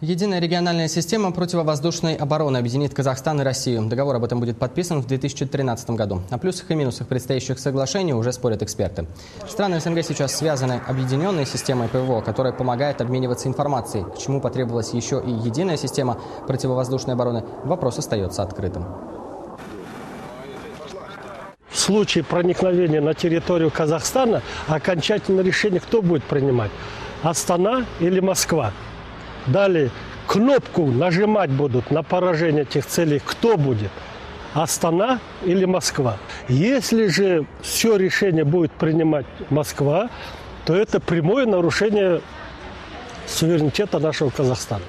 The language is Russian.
Единая региональная система противовоздушной обороны объединит Казахстан и Россию. Договор об этом будет подписан в 2013 году. О плюсах и минусах предстоящих соглашений уже спорят эксперты. Страны СНГ сейчас связаны объединенной системой ПВО, которая помогает обмениваться информацией. К чему потребовалась еще и единая система противовоздушной обороны, вопрос остается открытым. В случае проникновения на территорию Казахстана окончательное решение кто будет принимать? Астана или Москва? Далее кнопку нажимать будут на поражение этих целей. Кто будет? Астана или Москва? Если же все решение будет принимать Москва, то это прямое нарушение суверенитета нашего Казахстана.